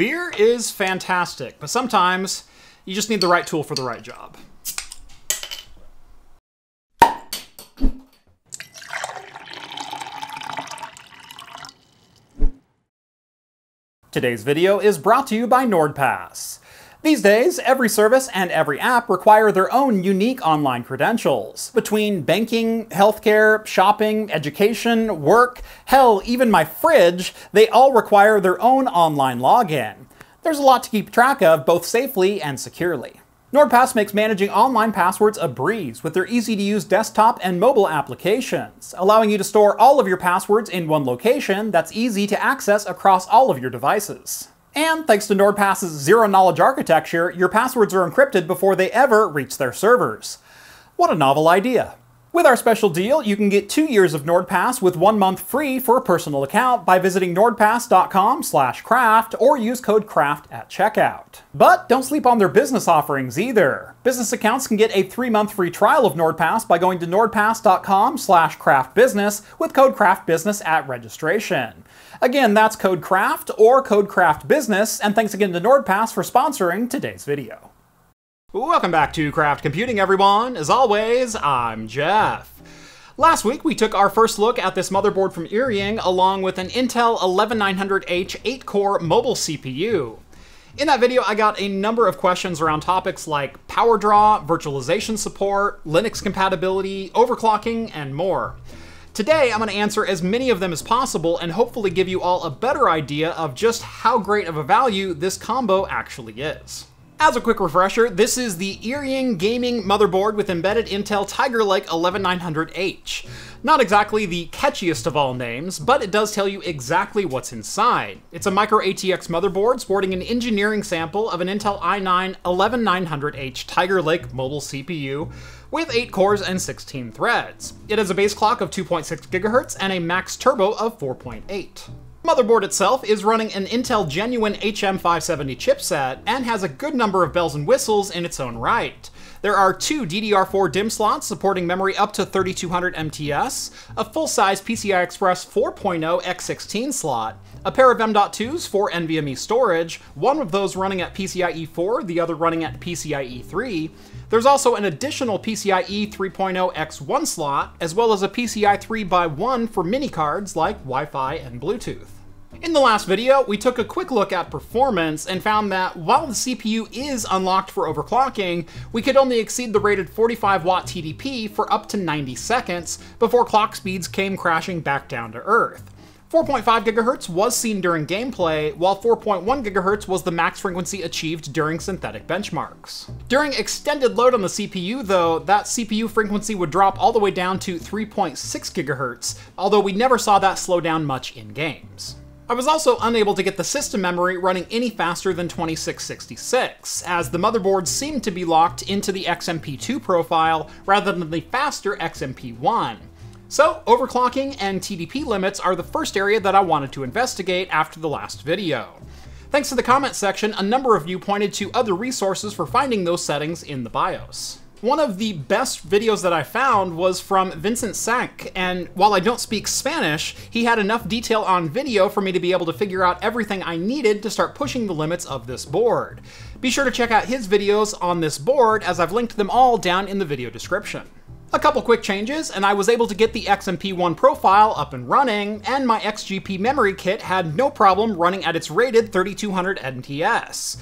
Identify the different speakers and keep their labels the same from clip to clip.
Speaker 1: Beer is fantastic, but sometimes you just need the right tool for the right job. Today's video is brought to you by NordPass. These days, every service and every app require their own unique online credentials. Between banking, healthcare, shopping, education, work, hell, even my fridge, they all require their own online login. There's a lot to keep track of, both safely and securely. NordPass makes managing online passwords a breeze with their easy to use desktop and mobile applications, allowing you to store all of your passwords in one location that's easy to access across all of your devices. And thanks to NordPass's zero-knowledge architecture, your passwords are encrypted before they ever reach their servers. What a novel idea. With our special deal, you can get two years of NordPass with one month free for a personal account by visiting nordpass.com slash craft or use code CRAFT at checkout. But don't sleep on their business offerings either. Business accounts can get a three-month free trial of NordPass by going to nordpass.com slash craftbusiness with code CRAFTBUSINESS at registration. Again, that's code CRAFT or code CRAFTBUSINESS, and thanks again to NordPass for sponsoring today's video. Welcome back to Craft Computing, everyone. As always, I'm Jeff. Last week, we took our first look at this motherboard from Erying along with an Intel 11900H 8-core mobile CPU. In that video, I got a number of questions around topics like power draw, virtualization support, Linux compatibility, overclocking, and more. Today, I'm going to answer as many of them as possible and hopefully give you all a better idea of just how great of a value this combo actually is. As a quick refresher, this is the Erying gaming motherboard with embedded Intel Tiger Lake 11900H. Not exactly the catchiest of all names, but it does tell you exactly what's inside. It's a micro ATX motherboard sporting an engineering sample of an Intel i9 11900H Tiger Lake mobile CPU with 8 cores and 16 threads. It has a base clock of 2.6 GHz and a max turbo of 4.8. Motherboard itself is running an Intel Genuine HM570 chipset and has a good number of bells and whistles in its own right. There are two DDR4 DIMM slots supporting memory up to 3200 MTS, a full-size PCI Express 4.0 X16 slot, a pair of M.2s for NVMe storage, one of those running at PCIe 4, the other running at PCIe 3. There's also an additional PCIe 3.0 X1 slot, as well as a PCI 3x1 for mini cards like Wi-Fi and Bluetooth. In the last video, we took a quick look at performance and found that while the CPU is unlocked for overclocking, we could only exceed the rated 45 watt TDP for up to 90 seconds before clock speeds came crashing back down to earth. 4.5 GHz was seen during gameplay, while 4.1 GHz was the max frequency achieved during synthetic benchmarks. During extended load on the CPU, though, that CPU frequency would drop all the way down to 3.6 GHz, although we never saw that slow down much in games. I was also unable to get the system memory running any faster than 2666, as the motherboard seemed to be locked into the XMP2 profile rather than the faster XMP1. So, overclocking and TDP limits are the first area that I wanted to investigate after the last video. Thanks to the comment section, a number of you pointed to other resources for finding those settings in the BIOS. One of the best videos that I found was from Vincent Sank, and while I don't speak Spanish, he had enough detail on video for me to be able to figure out everything I needed to start pushing the limits of this board. Be sure to check out his videos on this board as I've linked them all down in the video description. A couple quick changes, and I was able to get the XMP1 profile up and running, and my XPG memory kit had no problem running at its rated 3200 MTS.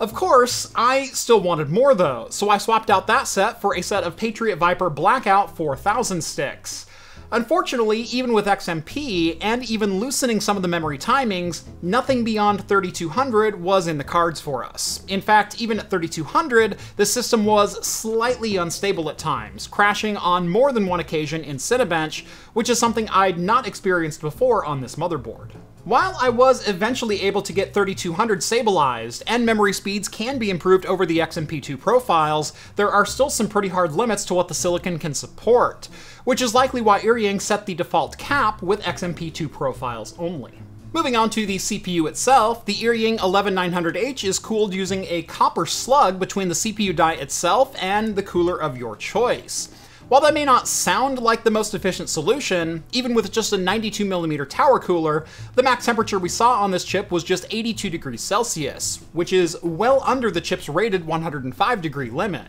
Speaker 1: Of course, I still wanted more though, so I swapped out that set for a set of Patriot Viper Blackout 4000 sticks. Unfortunately, even with XMP, and even loosening some of the memory timings, nothing beyond 3200 was in the cards for us. In fact, even at 3200, the system was slightly unstable at times, crashing on more than one occasion in Cinebench, which is something I'd not experienced before on this motherboard. While I was eventually able to get 3200 stabilized, and memory speeds can be improved over the XMP2 profiles, there are still some pretty hard limits to what the silicon can support, which is likely why Erying set the default cap with XMP2 profiles only. Moving on to the CPU itself, the Erying 11900H is cooled using a copper slug between the CPU die itself and the cooler of your choice. While that may not sound like the most efficient solution, even with just a 92mm tower cooler, the max temperature we saw on this chip was just 82 degrees Celsius, which is well under the chip's rated 105 degree limit.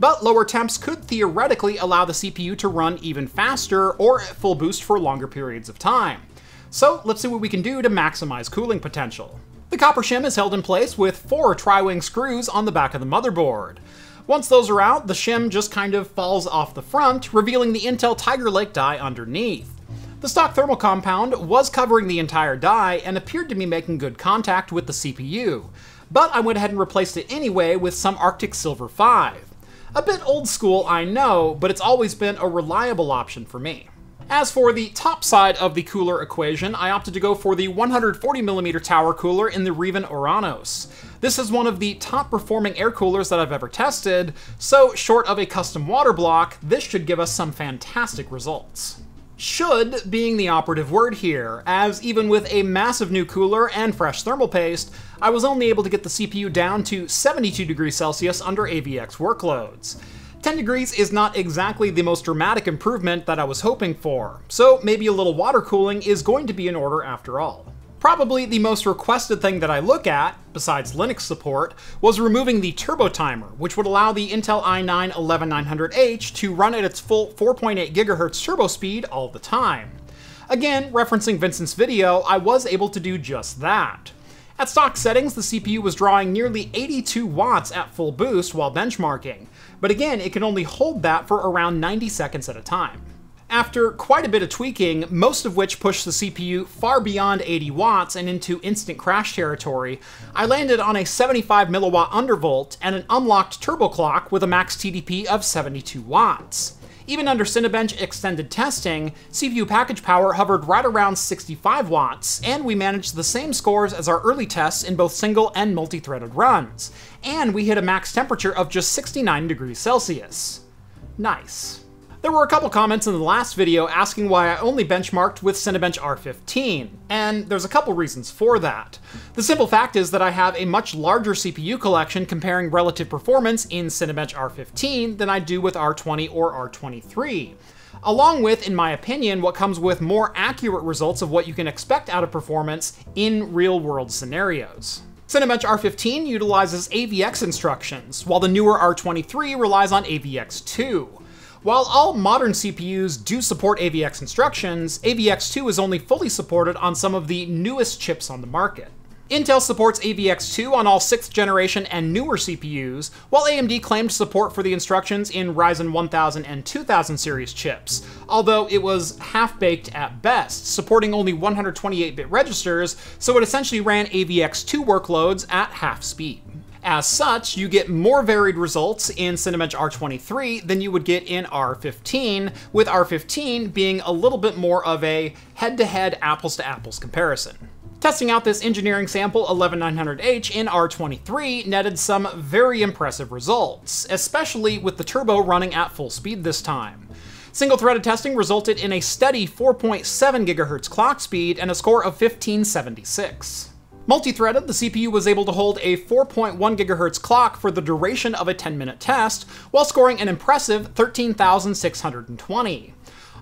Speaker 1: But lower temps could theoretically allow the CPU to run even faster or at full boost for longer periods of time. So let's see what we can do to maximize cooling potential. The copper shim is held in place with four tri-wing screws on the back of the motherboard. Once those are out, the shim just kind of falls off the front, revealing the Intel Tiger Lake die underneath. The stock thermal compound was covering the entire die and appeared to be making good contact with the CPU, but I went ahead and replaced it anyway with some Arctic Silver 5. A bit old school, I know, but it's always been a reliable option for me. As for the top side of the cooler equation, I opted to go for the 140mm tower cooler in the Riven Oranos. This is one of the top performing air coolers that I've ever tested, so short of a custom water block, this should give us some fantastic results. Should being the operative word here, as even with a massive new cooler and fresh thermal paste, I was only able to get the CPU down to 72 degrees Celsius under AVX workloads. 10 degrees is not exactly the most dramatic improvement that I was hoping for, so maybe a little water cooling is going to be in order after all. Probably the most requested thing that I look at, besides Linux support, was removing the turbo timer, which would allow the Intel i9 11900H to run at its full 4.8 GHz turbo speed all the time. Again, referencing Vincent's video, I was able to do just that. At stock settings, the CPU was drawing nearly 82 watts at full boost while benchmarking, but again, it can only hold that for around 90 seconds at a time. After quite a bit of tweaking, most of which pushed the CPU far beyond 80 watts and into instant crash territory, I landed on a 75 milliwatt undervolt and an unlocked turbo clock with a max TDP of 72 watts. Even under Cinebench extended testing, CPU package power hovered right around 65 watts, and we managed the same scores as our early tests in both single and multi-threaded runs. And we hit a max temperature of just 69 degrees Celsius. Nice. There were a couple comments in the last video asking why I only benchmarked with Cinebench R15, and there's a couple reasons for that. The simple fact is that I have a much larger CPU collection comparing relative performance in Cinebench R15 than I do with R20 or R23 along with, in my opinion, what comes with more accurate results of what you can expect out of performance in real world scenarios. Cinebench R15 utilizes AVX instructions, while the newer R23 relies on AVX2. While all modern CPUs do support AVX instructions, AVX2 is only fully supported on some of the newest chips on the market. Intel supports AVX2 on all 6th generation and newer CPUs, while AMD claimed support for the instructions in Ryzen 1000 and 2000 series chips, although it was half-baked at best, supporting only 128-bit registers, so it essentially ran AVX2 workloads at half speed. As such, you get more varied results in Cinebench R23 than you would get in R15, with R15 being a little bit more of a head-to-head apples-to-apples comparison. Testing out this engineering sample 11900H in R23 netted some very impressive results, especially with the turbo running at full speed this time. Single-threaded testing resulted in a steady 4.7 GHz clock speed and a score of 1576. Multi-threaded, the CPU was able to hold a 4.1 GHz clock for the duration of a 10-minute test, while scoring an impressive 13,620.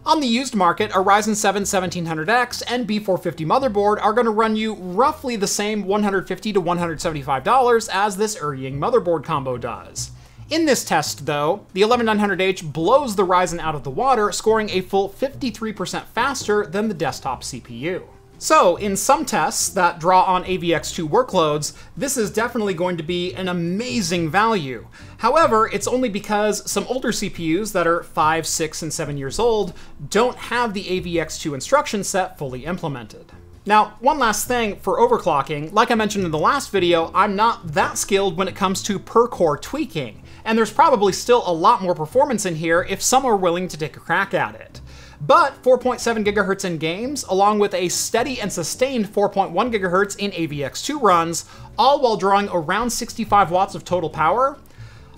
Speaker 1: On the used market, a Ryzen 7 1700X and B450 motherboard are going to run you roughly the same 150 to $175 as this Erying motherboard combo does. In this test, though, the 11900H blows the Ryzen out of the water, scoring a full 53% faster than the desktop CPU. So, in some tests that draw on AVX2 workloads, this is definitely going to be an amazing value. However, it's only because some older CPUs that are 5, 6, and 7 years old don't have the AVX2 instruction set fully implemented. Now, one last thing for overclocking, like I mentioned in the last video, I'm not that skilled when it comes to per-core tweaking, and there's probably still a lot more performance in here if some are willing to take a crack at it. But 4.7 GHz in games, along with a steady and sustained 4.1 GHz in AVX2 runs, all while drawing around 65 watts of total power,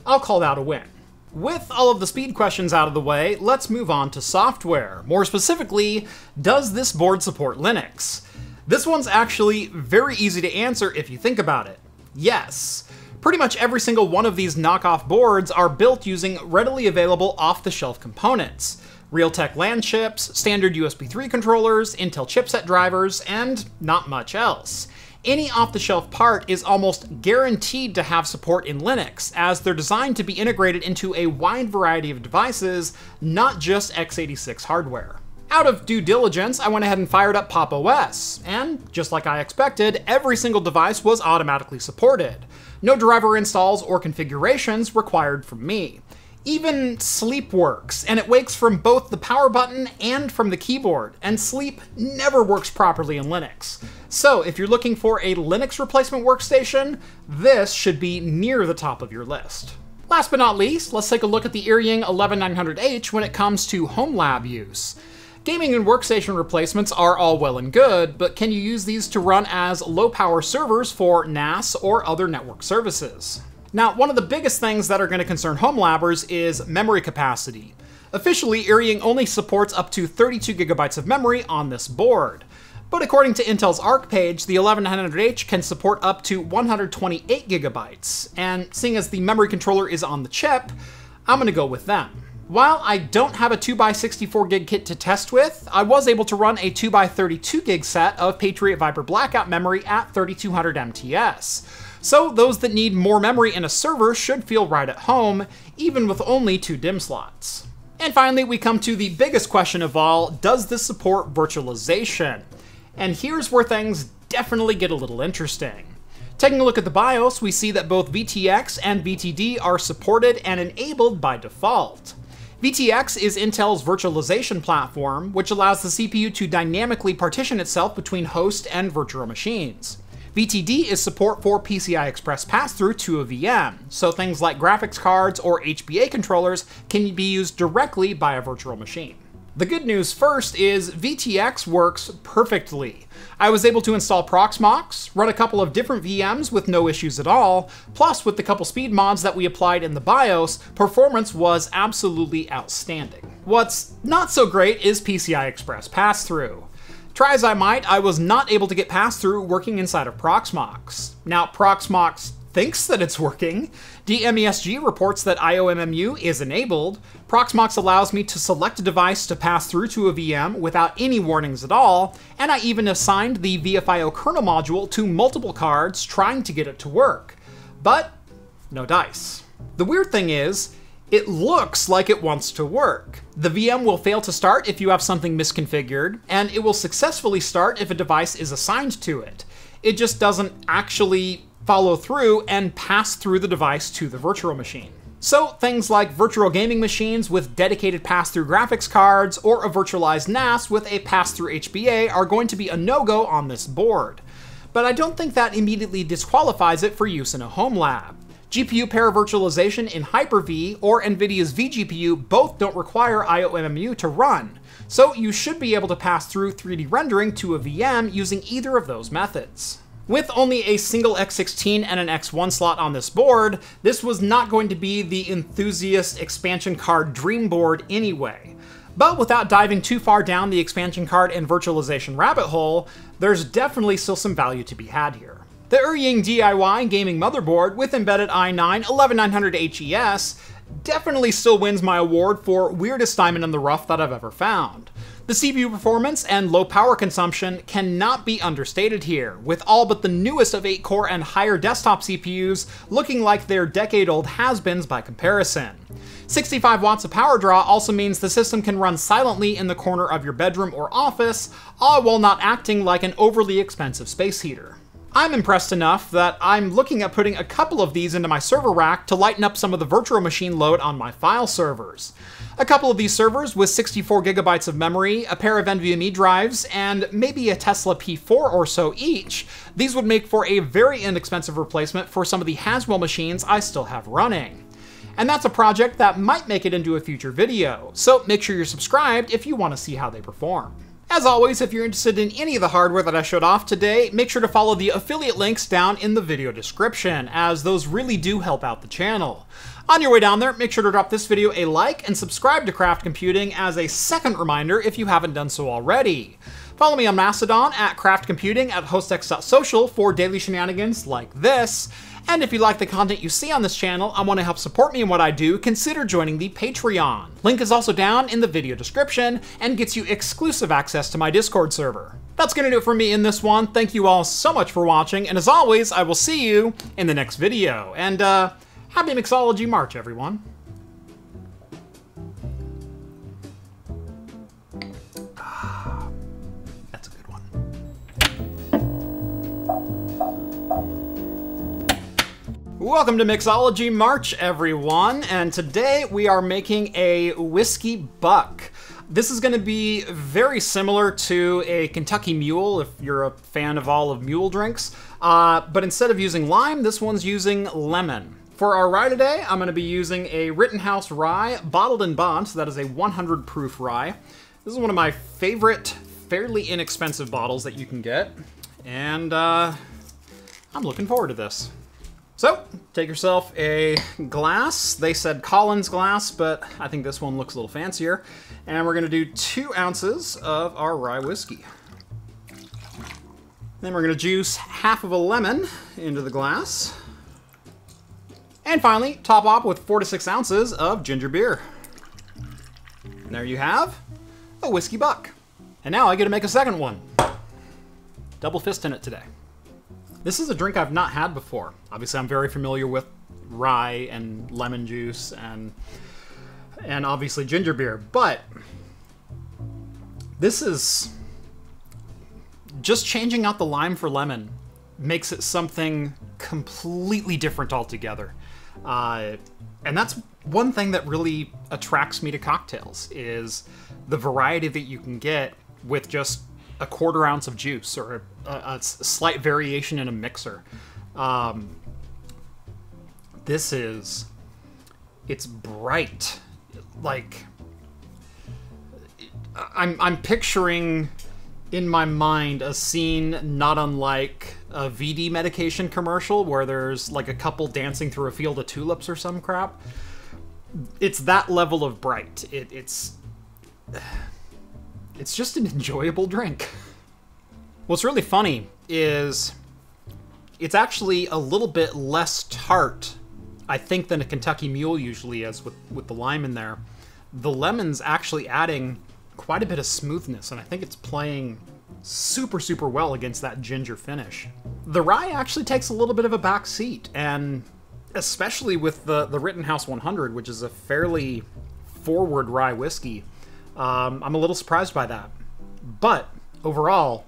Speaker 1: I'll call that a win. With all of the speed questions out of the way, let's move on to software. More specifically, does this board support Linux? This one's actually very easy to answer if you think about it. Yes. Pretty much every single one of these knockoff boards are built using readily available off-the-shelf components. Realtek LAN chips, standard USB 3 controllers, Intel chipset drivers, and not much else. Any off-the-shelf part is almost guaranteed to have support in Linux, as they're designed to be integrated into a wide variety of devices, not just x86 hardware. Out of due diligence, I went ahead and fired up Pop! OS, and just like I expected, every single device was automatically supported. No driver installs or configurations required from me. Even sleep works, and it wakes from both the power button and from the keyboard, and sleep never works properly in Linux. So if you're looking for a Linux replacement workstation, this should be near the top of your list. Last but not least, let's take a look at the Erying 11900H when it comes to home lab use. Gaming and workstation replacements are all well and good, but can you use these to run as low power servers for NAS or other network services? Now, one of the biggest things that are going to concern home labbers is memory capacity. Officially, Erying only supports up to 32 gigabytes of memory on this board. But according to Intel's ARK page, the 11900H can support up to 128 gigabytes. And seeing as the memory controller is on the chip, I'm going to go with them. While I don't have a 2x64 gig kit to test with, I was able to run a 2x32 gig set of Patriot Viper Blackout memory at 3200 MTS. So those that need more memory in a server should feel right at home, even with only two DIMM slots. And finally, we come to the biggest question of all, does this support virtualization? And here's where things definitely get a little interesting. Taking a look at the BIOS, we see that both VTX and VTD are supported and enabled by default. VTX is Intel's virtualization platform, which allows the CPU to dynamically partition itself between host and virtual machines. VTD is support for PCI Express pass-through to a VM, so things like graphics cards or HBA controllers can be used directly by a virtual machine. The good news first is VTX works perfectly. I was able to install Proxmox, run a couple of different VMs with no issues at all, plus with the couple speed mods that we applied in the BIOS, performance was absolutely outstanding. What's not so great is PCI Express pass-through. Try as I might, I was not able to get pass-through working inside of Proxmox. Now, Proxmox thinks that it's working. DMESG reports that IOMMU is enabled. Proxmox allows me to select a device to pass through to a VM without any warnings at all, and I even assigned the VFIO kernel module to multiple cards trying to get it to work. But no dice. The weird thing is, it looks like it wants to work. The VM will fail to start if you have something misconfigured, and it will successfully start if a device is assigned to it. It just doesn't actually follow through and pass through the device to the virtual machine. So things like virtual gaming machines with dedicated pass-through graphics cards or a virtualized NAS with a pass-through HBA are going to be a no-go on this board. But I don't think that immediately disqualifies it for use in a home lab. GPU paravirtualization in Hyper-V or NVIDIA's vGPU both don't require IOMMU to run, so you should be able to pass through 3D rendering to a VM using either of those methods. With only a single X16 and an X1 slot on this board, this was not going to be the enthusiast expansion card dream board anyway. But without diving too far down the expansion card and virtualization rabbit hole, there's definitely still some value to be had here. The Erying DIY gaming motherboard with embedded i9 11900 HES definitely still wins my award for weirdest diamond in the rough that I've ever found. The CPU performance and low power consumption cannot be understated here, with all but the newest of 8-core and higher desktop CPUs looking like they're decade-old has-beens by comparison. 65 watts of power draw also means the system can run silently in the corner of your bedroom or office, all while not acting like an overly expensive space heater. I'm impressed enough that I'm looking at putting a couple of these into my server rack to lighten up some of the virtual machine load on my file servers. A couple of these servers with 64 gigabytes of memory, a pair of NVMe drives, and maybe a Tesla P4 or so each, these would make for a very inexpensive replacement for some of the Haswell machines I still have running. And that's a project that might make it into a future video, so make sure you're subscribed if you want to see how they perform. As always, if you're interested in any of the hardware that I showed off today, make sure to follow the affiliate links down in the video description, as those really do help out the channel. On your way down there, make sure to drop this video a like and subscribe to Craft Computing as a second reminder if you haven't done so already. Follow me on Mastodon at Craft Computing at hostux.social for daily shenanigans like this. And if you like the content you see on this channel and want to help support me in what I do, consider joining the Patreon. Link is also down in the video description and gets you exclusive access to my Discord server. That's gonna do it for me in this one. Thank you all so much for watching, and as always, I will see you in the next video. And, uh, happy Mixology March, everyone. Welcome to Mixology March, everyone, and today we are making a whiskey buck. This is going to be very similar to a Kentucky Mule, if you're a fan of all of mule drinks, uh, but instead of using lime, this one's using lemon. For our rye today, I'm going to be using a Rittenhouse rye, bottled in bond, so that is a 100 proof rye. This is one of my favorite, fairly inexpensive bottles that you can get, and uh, I'm looking forward to this. So, take yourself a glass. They said Collins glass, but I think this one looks a little fancier. And we're gonna do two ounces of our rye whiskey. Then we're gonna juice half of a lemon into the glass. And finally, top off with four to six ounces of ginger beer. And there you have a whiskey buck. And now I get to make a second one. Double fist in it today. This is a drink I've not had before. Obviously, I'm very familiar with rye and lemon juice and and obviously ginger beer, but this is just changing out the lime for lemon makes it something completely different altogether. Uh, and that's one thing that really attracts me to cocktails is the variety that you can get with just a quarter ounce of juice or a, a slight variation in a mixer. Um, this is, it's bright. Like, I'm, I'm picturing in my mind a scene not unlike a VD medication commercial where there's like a couple dancing through a field of tulips or some crap. It's that level of bright. It, it's it's just an enjoyable drink. What's really funny is it's actually a little bit less tart, I think, than a Kentucky Mule usually is with, with the lime in there. The lemon's actually adding quite a bit of smoothness, and I think it's playing super, super well against that ginger finish. The rye actually takes a little bit of a back seat, and especially with the, the Rittenhouse 100, which is a fairly forward rye whiskey, um, I'm a little surprised by that. But overall,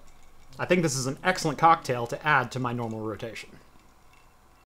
Speaker 1: I think this is an excellent cocktail to add to my normal rotation.